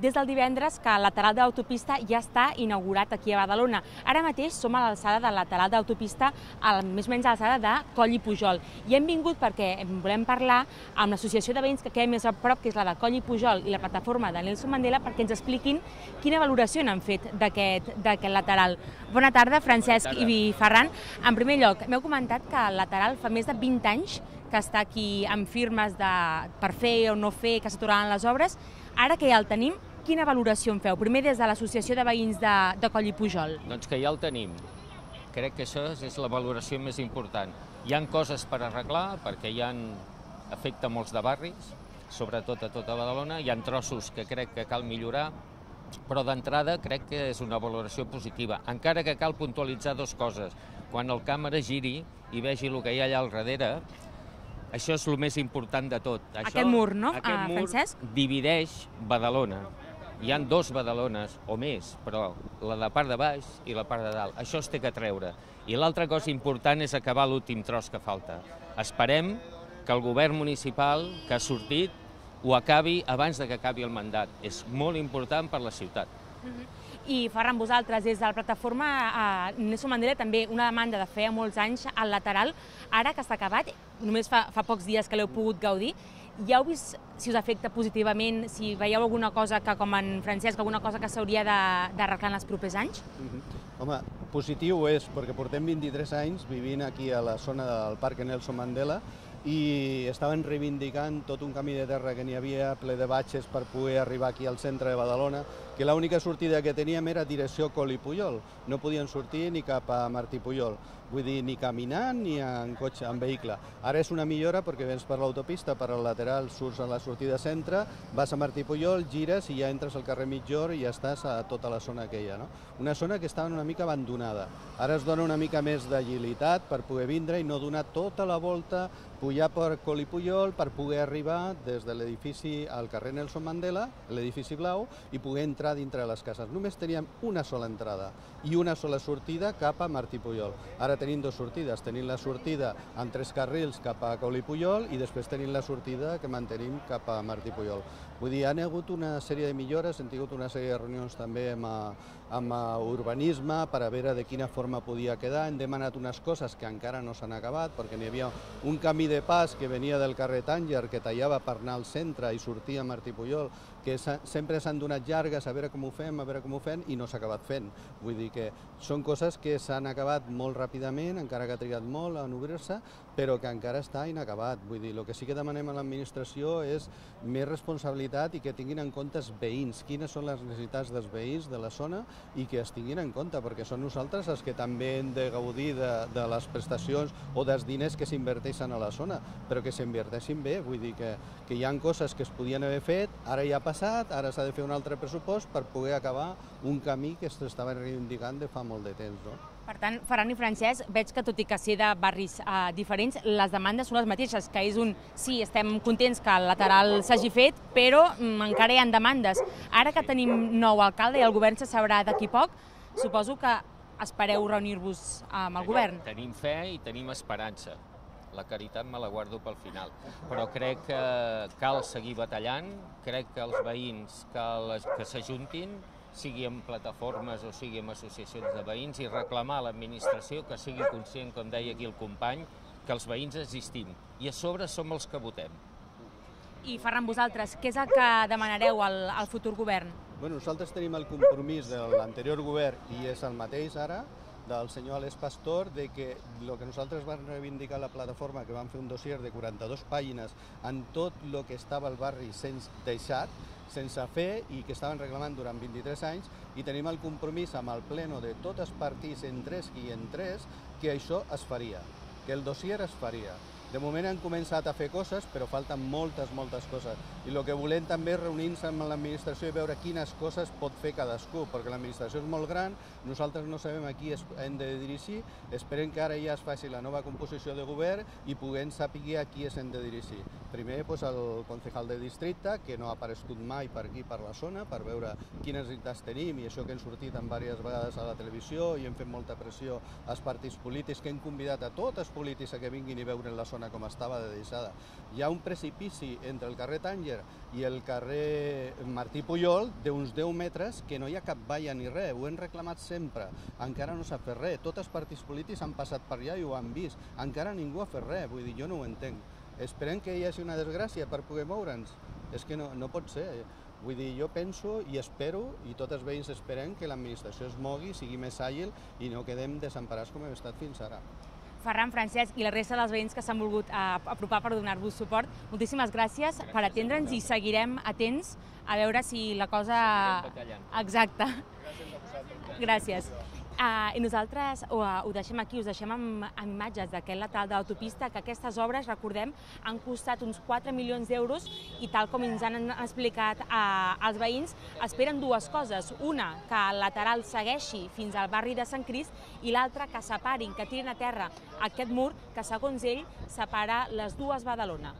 des del divendres que el lateral de l'autopista ja està inaugurat aquí a Badalona. Ara mateix som a l'alçada del lateral d'autopista, més o menys a l'alçada de Coll i Pujol. I hem vingut perquè volem parlar amb l'associació de veïns que queda més a prop, que és la de Coll i Pujol, i la plataforma de Nelson Mandela, perquè ens expliquin quina valoració n'han fet d'aquest lateral. Bona tarda, Francesc Bona tarda. i Ferran. En primer lloc, m'heu comentat que el lateral fa més de 20 anys que està aquí amb firmes de, per fer o no fer, que s'aturaran les obres. Ara que ja el tenim, quina valoració en feu? Primer des de l'Associació de Veïns de, de Coll i Pujol. Doncs que ja el tenim. Crec que això és la valoració més important. Hi han coses per arreglar, perquè hi han afecta molts de barris, sobretot a tota Badalona, hi han trossos que crec que cal millorar, però d'entrada crec que és una valoració positiva, encara que cal puntualitzar dues coses. Quan el càmera giri i vegi el que hi ha allà al darrere, això és el més important de tot. Això, aquest mur, no, aquest uh, mur Francesc? divideix Badalona. Hi han dos Badalones, o més, però la de part de baix i la part de dalt. Això es té que treure. I l'altra cosa important és acabar l'últim tros que falta. Esperem que el govern municipal que ha sortit ho acabi abans de que acabi el mandat. És molt important per la ciutat. Mhm. I Ferran, vosaltres, des de la plataforma eh, Mandela, també una demanda de feia molts anys al lateral, ara que està acabat, només fa, fa pocs dies que l'heu pogut gaudir, ja heu vist si us afecta positivament, si veieu alguna cosa que, com en Francesc, alguna cosa que s'hauria d'arreglar en els propers anys? Mm -hmm. Home, positiu és, perquè portem 23 anys vivint aquí a la zona del Parc Nelson Mandela i estaven reivindicant tot un camí de terra que n'hi havia ple de batxes per poder arribar aquí al centre de Badalona, que l'única sortida que teníem era direcció Col i Puyol. No podien sortir ni cap a Martí Puyol, vull dir, ni caminant ni en cotxe, en vehicle. Ara és una millora perquè vens per l'autopista, per al lateral, surts a la sortida centre, vas a Martí Puyol, gires i ja entres al carrer Mitjor i ja estàs a tota la zona aquella. No? Una zona que estava una mica abandonada. Ara es dona una mica més d'agilitat per poder vindre i no donar tota la volta pujar per Col i Puyol per poder arribar des de l'edifici al carrer Nelson Mandela, l'edifici blau, i poder entrar dintre de les cases. Només teníem una sola entrada i una sola sortida cap a Martí Puyol. Ara tenim dues sortides. Tenim la sortida en tres carrils cap a Col i Puyol i després tenim la sortida que mantenim cap a Martí Puyol. Vull dir, han hagut una sèrie de millores, hem tingut una sèrie de reunions també amb, amb urbanisme per a veure de quina forma podia quedar. Hem demanat unes coses que encara no s'han acabat perquè n'hi havia un camí de pas que venia del carrer Tànger, que tallava per anar al centre i sortia a Martí Puyol, que sempre s'han donat llargues a veure com ho fem, a veure com ho fem, i no s'ha acabat fent. Vull dir que són coses que s'han acabat molt ràpidament, encara que ha trigat molt en obrir-se, però que encara està inacabat. Vull dir, el que sí que demanem a l'administració és més responsabilitat i que tinguin en compte els veïns, quines són les necessitats dels veïns de la zona i que es tinguin en compte, perquè són nosaltres els que també hem de gaudir de, de les prestacions o dels diners que s'inverteixen a la zona, però que s'inverteixin bé, vull dir que, que hi han coses que es podien haver fet, ara ja ha passat, ara s'ha de fer un altre pressupost per poder acabar un camí que s'estava reivindicant de fa molt de temps. No? Per tant, Ferran i Francesc, veig que tot i que ser de barris eh, diferents, les demandes són les mateixes, que és un sí, estem contents que el lateral s'hagi fet, però mm, encara hi ha demandes. Ara que tenim nou alcalde i el govern se sabrà d'aquí poc, suposo que espereu reunir-vos amb el govern. Tenim fe i tenim esperança. La caritat me la guardo pel final. Però crec que cal seguir batallant, crec que els veïns cal que s'ajuntin, sigui en plataformes o sigui en associacions de veïns, i reclamar a l'administració que sigui conscient, com deia aquí el company, que els veïns existim i a sobre som els que votem. I Ferran, vosaltres, què és el que demanareu al, al futur govern? Bueno, nosaltres tenim el compromís de l'anterior govern i és el mateix ara, del senyor Alex Pastor de que el que nosaltres vam reivindicar a la plataforma, que vam fer un dossier de 42 pàgines en tot el que estava al barri sense deixat, sense fer i que estaven reclamant durant 23 anys i tenim el compromís amb el pleno de tots els partits en tres i en tres que això es faria, que el dossier es faria. De moment han començat a fer coses, però falten moltes, moltes coses. I el que volem també és reunir-nos amb l'administració i veure quines coses pot fer cadascú, perquè l'administració és molt gran, nosaltres no sabem a qui hem de dirigir, esperem que ara ja es faci la nova composició de govern i puguem saber a qui es hem de dirigir. Primer, doncs, el concejal de districte, que no ha aparegut mai per aquí, per la zona, per veure quines necessitats tenim i això que hem sortit en diverses vegades a la televisió i hem fet molta pressió als partits polítics, que hem convidat a tots els polítics a que vinguin i veuren la zona zona com estava de deixada. Hi ha un precipici entre el carrer Tànger i el carrer Martí Puyol d'uns 10 metres que no hi ha cap valla ni res, ho hem reclamat sempre, encara no s'ha fet res, tots els partits polítics han passat per allà i ho han vist, encara ningú ha fet res, vull dir, jo no ho entenc. Esperem que hi hagi una desgràcia per poder moure'ns, és que no, no pot ser. Vull dir, jo penso i espero, i tots els veïns esperem, que l'administració es mogui, sigui més àgil i no quedem desemparats com hem estat fins ara. Ferran, Francesc i la resta dels veïns que s'han volgut eh, apropar per donar-vos suport, moltíssimes gràcies, gràcies per atendre'ns i seguirem atents a veure si la cosa... Exacte. Gràcies. Uh, I nosaltres ho, uh, ho deixem aquí, us deixem amb, amb imatges d'aquest lateral de l'autopista, que aquestes obres, recordem, han costat uns 4 milions d'euros i tal com ens han explicat uh, els veïns, esperen dues coses. Una, que el lateral segueixi fins al barri de Sant Crist i l'altra, que separin, que tirin a terra aquest mur que, segons ell, separa les dues Badalona.